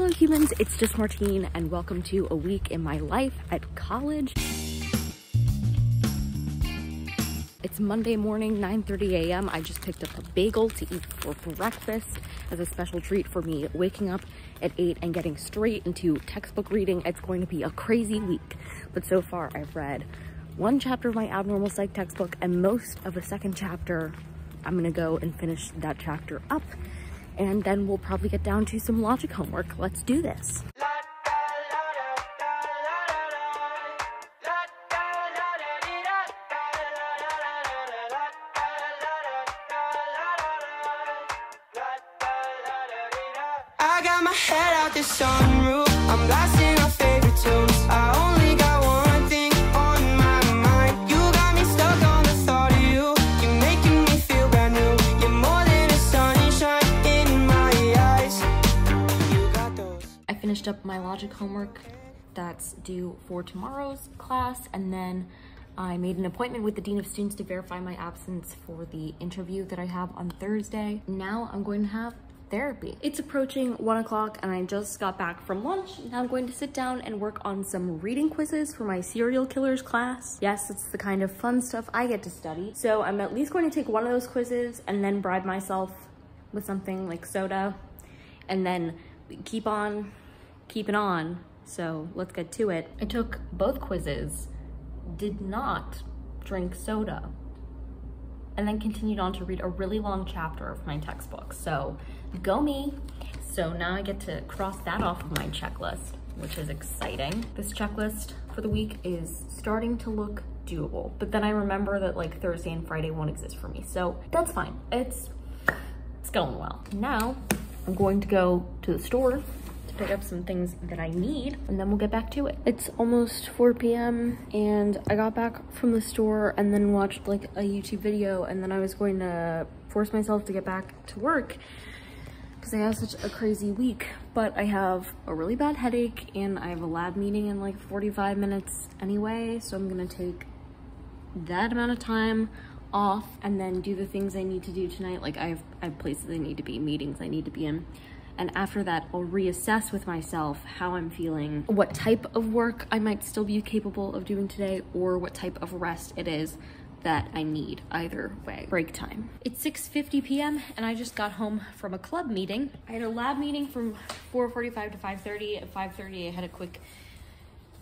Hello humans, it's just Martine and welcome to a week in my life at college. It's Monday morning, 9.30 a.m. I just picked up a bagel to eat for breakfast as a special treat for me waking up at 8 and getting straight into textbook reading. It's going to be a crazy week, but so far I've read one chapter of my abnormal psych textbook and most of a second chapter. I'm gonna go and finish that chapter up and then we'll probably get down to some logic homework. Let's do this. I got my head out the sunroof. I'm blasting finished up my logic homework that's due for tomorrow's class and then I made an appointment with the Dean of Students to verify my absence for the interview that I have on Thursday. Now I'm going to have therapy. It's approaching one o'clock and I just got back from lunch. Now I'm going to sit down and work on some reading quizzes for my serial killers class. Yes, it's the kind of fun stuff I get to study. So I'm at least going to take one of those quizzes and then bribe myself with something like soda and then keep on keeping on. So let's get to it. I took both quizzes, did not drink soda, and then continued on to read a really long chapter of my textbook. So go me. So now I get to cross that off of my checklist, which is exciting. This checklist for the week is starting to look doable, but then I remember that like Thursday and Friday won't exist for me. So that's fine. It's, it's going well. Now I'm going to go to the store to pick up some things that I need and then we'll get back to it. It's almost 4 p.m. and I got back from the store and then watched like a YouTube video and then I was going to force myself to get back to work because I have such a crazy week. But I have a really bad headache and I have a lab meeting in like 45 minutes anyway. So I'm gonna take that amount of time off and then do the things I need to do tonight. Like I have, I have places I need to be, meetings I need to be in. And after that, I'll reassess with myself how I'm feeling, what type of work I might still be capable of doing today, or what type of rest it is that I need either way. Break time. It's 6.50 p.m. and I just got home from a club meeting. I had a lab meeting from 4.45 to 5.30. At 5.30, I had a quick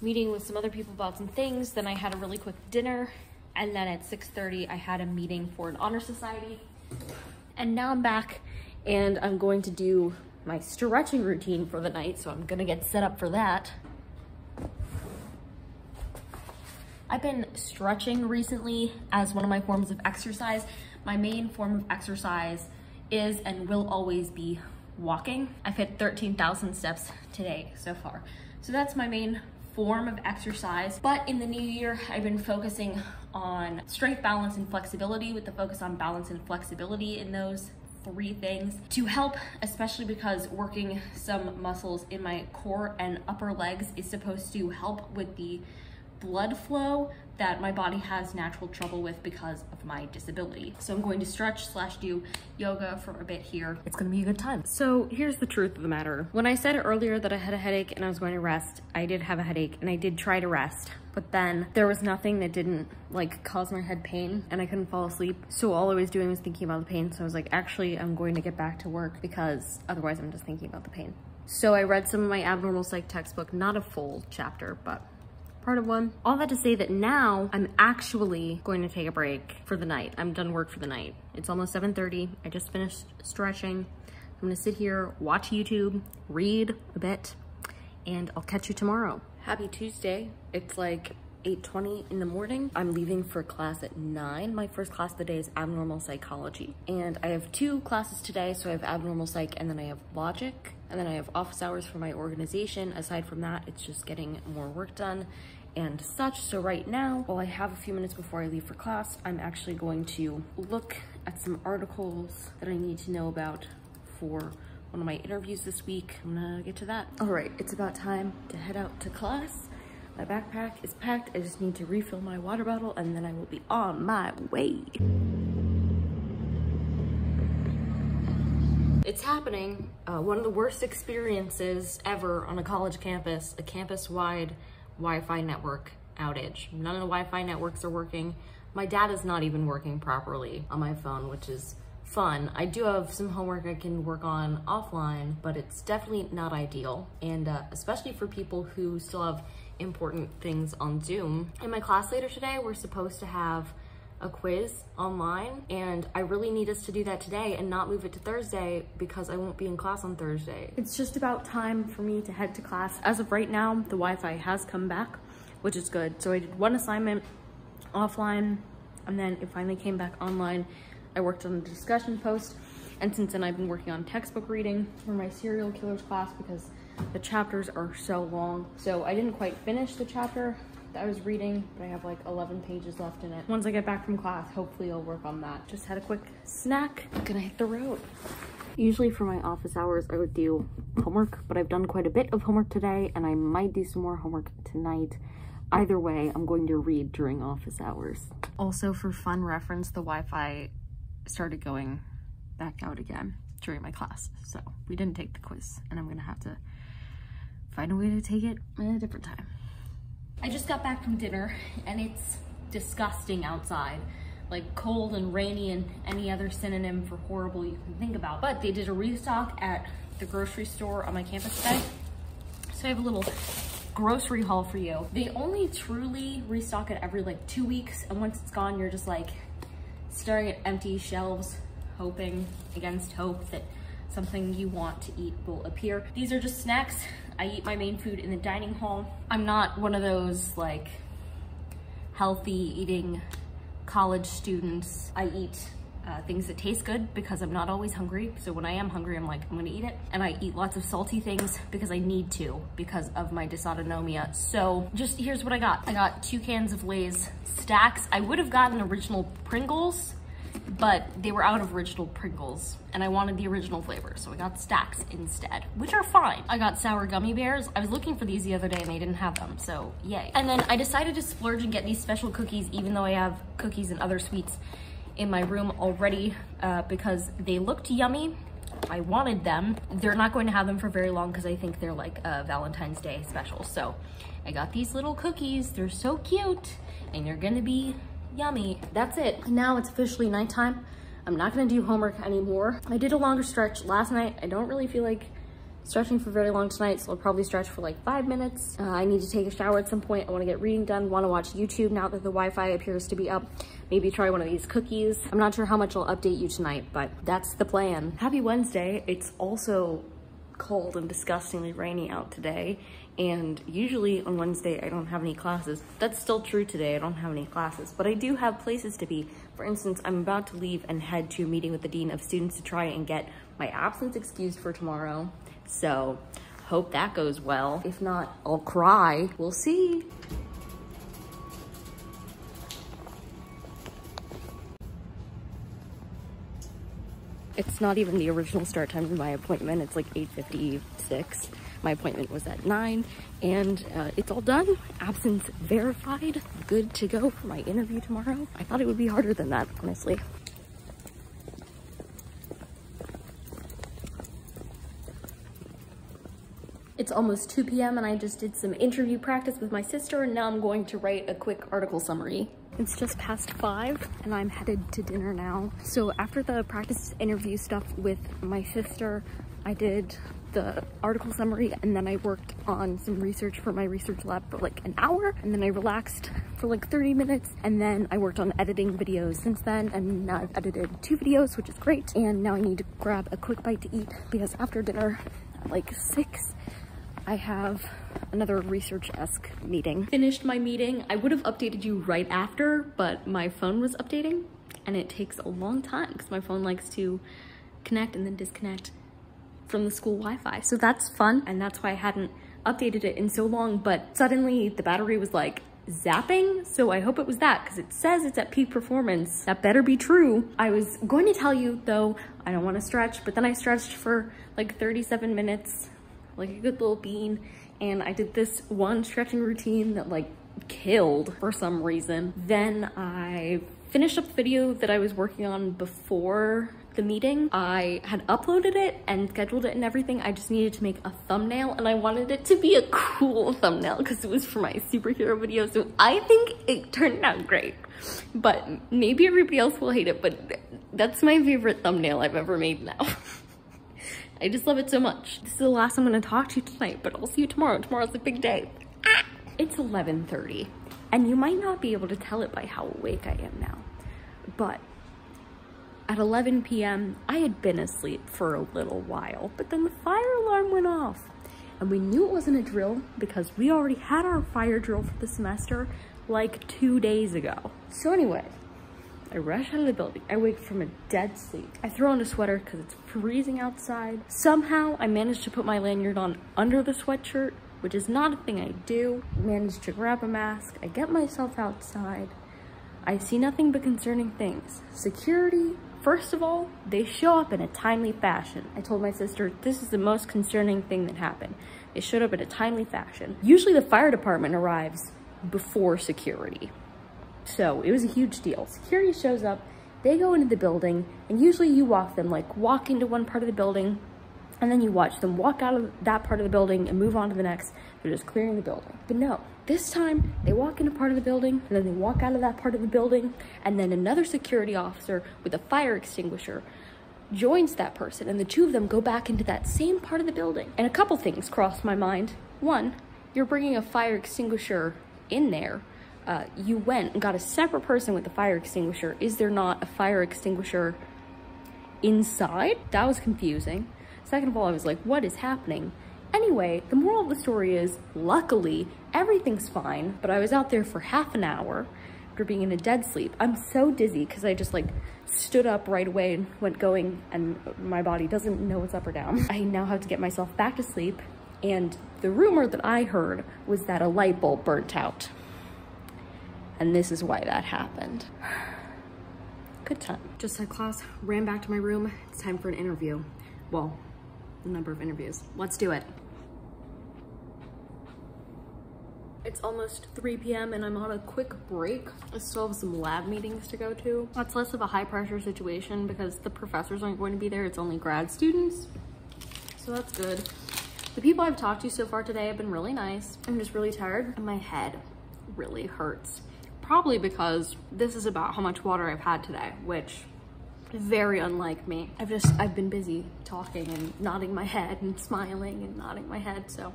meeting with some other people about some things. Then I had a really quick dinner. And then at 6.30, I had a meeting for an honor society. And now I'm back and I'm going to do my stretching routine for the night. So I'm gonna get set up for that. I've been stretching recently as one of my forms of exercise. My main form of exercise is and will always be walking. I've hit 13,000 steps today so far. So that's my main form of exercise. But in the new year, I've been focusing on strength, balance, and flexibility with the focus on balance and flexibility in those three things to help, especially because working some muscles in my core and upper legs is supposed to help with the blood flow that my body has natural trouble with because of my disability. So I'm going to stretch slash do yoga for a bit here. It's gonna be a good time. So here's the truth of the matter. When I said earlier that I had a headache and I was going to rest, I did have a headache and I did try to rest, but then there was nothing that didn't like cause my head pain and I couldn't fall asleep. So all I was doing was thinking about the pain. So I was like, actually, I'm going to get back to work because otherwise I'm just thinking about the pain. So I read some of my abnormal psych textbook, not a full chapter, but part of one. All that to say that now I'm actually going to take a break for the night. I'm done work for the night. It's almost 7.30. I just finished stretching. I'm gonna sit here, watch YouTube, read a bit, and I'll catch you tomorrow. Happy Tuesday. It's like 8.20 in the morning. I'm leaving for class at 9. My first class of the day is abnormal psychology. And I have two classes today, so I have abnormal psych and then I have logic. And then I have office hours for my organization. Aside from that, it's just getting more work done and such. So right now, while I have a few minutes before I leave for class, I'm actually going to look at some articles that I need to know about for one of my interviews this week. I'm gonna get to that. All right, it's about time to head out to class. My backpack is packed. I just need to refill my water bottle and then I will be on my way. It's happening. uh, one of the worst experiences ever on a college campus, a campus-wide Wi-Fi network outage. None of the Wi-Fi networks are working. My data is not even working properly on my phone, which is fun. I do have some homework I can work on offline, but it's definitely not ideal. And uh, especially for people who still have important things on Zoom. In my class later today, we're supposed to have a quiz online and I really need us to do that today and not move it to Thursday because I won't be in class on Thursday. It's just about time for me to head to class. As of right now, the Wi-Fi has come back, which is good. So I did one assignment offline and then it finally came back online. I worked on a discussion post and since then I've been working on textbook reading for my serial killers class because the chapters are so long. So I didn't quite finish the chapter I was reading, but I have like 11 pages left in it. Once I get back from class, hopefully I'll work on that. Just had a quick snack. Gonna hit the road. Usually for my office hours, I would do homework, but I've done quite a bit of homework today and I might do some more homework tonight. Either way, I'm going to read during office hours. Also for fun reference, the Wi-Fi started going back out again during my class. So we didn't take the quiz and I'm gonna have to find a way to take it at a different time. I just got back from dinner and it's disgusting outside. Like cold and rainy and any other synonym for horrible you can think about. But they did a restock at the grocery store on my campus today. So I have a little grocery haul for you. They only truly restock it every like two weeks. And once it's gone, you're just like staring at empty shelves, hoping against hope that something you want to eat will appear. These are just snacks. I eat my main food in the dining hall. I'm not one of those like healthy eating college students. I eat uh, things that taste good because I'm not always hungry. So when I am hungry, I'm like, I'm gonna eat it. And I eat lots of salty things because I need to because of my dysautonomia. So just here's what I got. I got two cans of Lay's Stax. I would have gotten original Pringles but they were out of original Pringles and I wanted the original flavor. So I got Stax instead, which are fine. I got sour gummy bears. I was looking for these the other day and they didn't have them, so yay. And then I decided to splurge and get these special cookies, even though I have cookies and other sweets in my room already uh, because they looked yummy. I wanted them. They're not going to have them for very long because I think they're like a Valentine's Day special. So I got these little cookies. They're so cute and they're gonna be yummy. That's it. Now it's officially nighttime. I'm not gonna do homework anymore. I did a longer stretch last night. I don't really feel like stretching for very long tonight, so I'll probably stretch for like five minutes. Uh, I need to take a shower at some point. I wanna get reading done, wanna watch YouTube now that the Wi-Fi appears to be up. Maybe try one of these cookies. I'm not sure how much I'll update you tonight, but that's the plan. Happy Wednesday. It's also cold and disgustingly rainy out today. And usually on Wednesday, I don't have any classes. That's still true today. I don't have any classes, but I do have places to be. For instance, I'm about to leave and head to a meeting with the Dean of Students to try and get my absence excused for tomorrow. So hope that goes well. If not, I'll cry. We'll see. It's not even the original start time of my appointment. It's like 8.56. My appointment was at 9 and uh, it's all done. Absence verified. Good to go for my interview tomorrow. I thought it would be harder than that, honestly. It's almost 2 p.m. and I just did some interview practice with my sister and now I'm going to write a quick article summary. It's just past five and I'm headed to dinner now. So after the practice interview stuff with my sister, I did the article summary and then I worked on some research for my research lab for like an hour and then I relaxed for like 30 minutes and then I worked on editing videos since then and now I've edited two videos which is great and now I need to grab a quick bite to eat because after dinner at like six I have another research-esque meeting. Finished my meeting. I would have updated you right after, but my phone was updating and it takes a long time because my phone likes to connect and then disconnect from the school Wi-Fi. So that's fun and that's why I hadn't updated it in so long, but suddenly the battery was like zapping. So I hope it was that because it says it's at peak performance. That better be true. I was going to tell you though, I don't want to stretch, but then I stretched for like 37 minutes like a good little bean. And I did this one stretching routine that like killed for some reason. Then I finished up the video that I was working on before the meeting. I had uploaded it and scheduled it and everything. I just needed to make a thumbnail and I wanted it to be a cool thumbnail because it was for my superhero video. So I think it turned out great, but maybe everybody else will hate it, but that's my favorite thumbnail I've ever made now. I just love it so much. This is the last I'm gonna talk to you tonight, but I'll see you tomorrow. Tomorrow's a big day. Ah! It's 11.30 and you might not be able to tell it by how awake I am now, but at 11 p.m., I had been asleep for a little while, but then the fire alarm went off. And we knew it wasn't a drill because we already had our fire drill for the semester like two days ago. So anyway, I rush out of the building. I wake from a dead sleep. I throw on a sweater because it's freezing outside. Somehow I managed to put my lanyard on under the sweatshirt, which is not a thing I do. manage to grab a mask. I get myself outside. I see nothing but concerning things. Security, First of all, they show up in a timely fashion. I told my sister, this is the most concerning thing that happened. They showed up in a timely fashion. Usually the fire department arrives before security. So it was a huge deal. Security shows up, they go into the building, and usually you walk them, like walk into one part of the building, and then you watch them walk out of that part of the building and move on to the next. They're just clearing the building. But no, this time they walk into part of the building and then they walk out of that part of the building and then another security officer with a fire extinguisher joins that person and the two of them go back into that same part of the building. And a couple things crossed my mind. One, you're bringing a fire extinguisher in there. Uh, you went and got a separate person with a fire extinguisher. Is there not a fire extinguisher inside? That was confusing. Second of all, I was like, what is happening? Anyway, the moral of the story is, luckily, everything's fine, but I was out there for half an hour after being in a dead sleep. I'm so dizzy because I just like stood up right away and went going and my body doesn't know what's up or down. I now have to get myself back to sleep and the rumor that I heard was that a light bulb burnt out. And this is why that happened. Good time. Just had class, ran back to my room. It's time for an interview. Well, a number of interviews. Let's do it. It's almost 3 p.m. and I'm on a quick break. I still have some lab meetings to go to. That's less of a high pressure situation because the professors aren't going to be there. It's only grad students. So that's good. The people I've talked to so far today have been really nice. I'm just really tired and my head really hurts. Probably because this is about how much water I've had today, which very unlike me. I've just, I've been busy talking and nodding my head and smiling and nodding my head, so.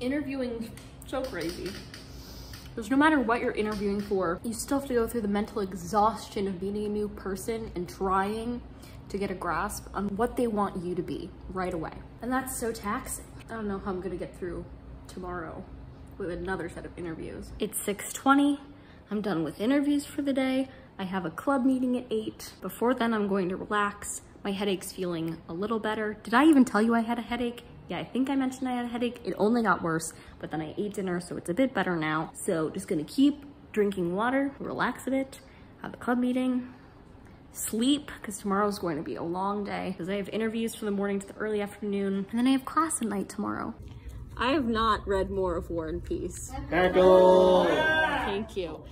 Interviewing, so crazy. Because no matter what you're interviewing for, you still have to go through the mental exhaustion of being a new person and trying to get a grasp on what they want you to be right away. And that's so taxing. I don't know how I'm gonna get through tomorrow with another set of interviews. It's 6.20, I'm done with interviews for the day. I have a club meeting at 8. Before then, I'm going to relax. My headache's feeling a little better. Did I even tell you I had a headache? Yeah, I think I mentioned I had a headache. It only got worse, but then I ate dinner, so it's a bit better now. So just gonna keep drinking water, relax a bit, have a club meeting, sleep, because tomorrow's going to be a long day, because I have interviews from the morning to the early afternoon, and then I have class at night tomorrow. I have not read more of War and Peace. Thank you.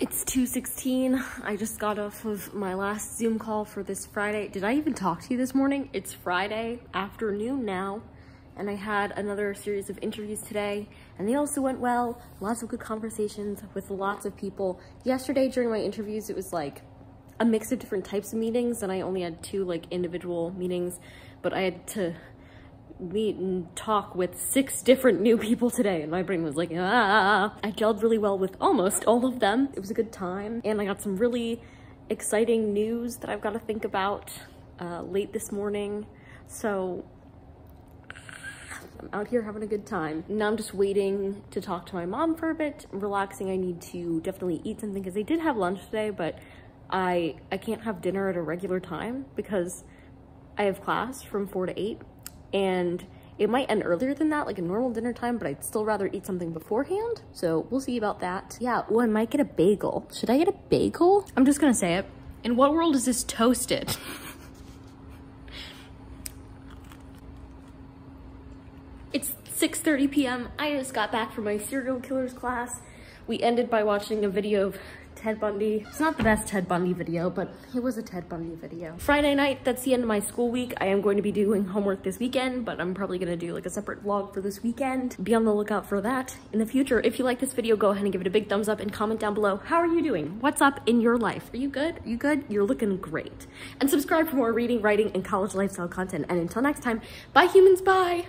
It's 2.16. I just got off of my last Zoom call for this Friday. Did I even talk to you this morning? It's Friday afternoon now, and I had another series of interviews today, and they also went well. Lots of good conversations with lots of people. Yesterday during my interviews, it was like a mix of different types of meetings, and I only had two like individual meetings, but I had to meet and talk with six different new people today and my brain was like ah. I gelled really well with almost all of them. It was a good time and i got some really exciting news that i've got to think about uh, late this morning. So i'm out here having a good time. Now i'm just waiting to talk to my mom for a bit relaxing. I need to definitely eat something because they did have lunch today but i i can't have dinner at a regular time because i have class from four to eight and it might end earlier than that, like a normal dinner time, but I'd still rather eat something beforehand. So we'll see about that. Yeah, oh, I might get a bagel. Should I get a bagel? I'm just gonna say it. In what world is this toasted? it's 6.30 p.m. I just got back from my serial killers class. We ended by watching a video of Ted Bundy. It's not the best Ted Bundy video, but it was a Ted Bundy video. Friday night, that's the end of my school week. I am going to be doing homework this weekend, but I'm probably gonna do like a separate vlog for this weekend. Be on the lookout for that in the future. If you like this video, go ahead and give it a big thumbs up and comment down below. How are you doing? What's up in your life? Are you good? Are you good? You're looking great. And subscribe for more reading, writing, and college lifestyle content. And until next time, bye humans, bye.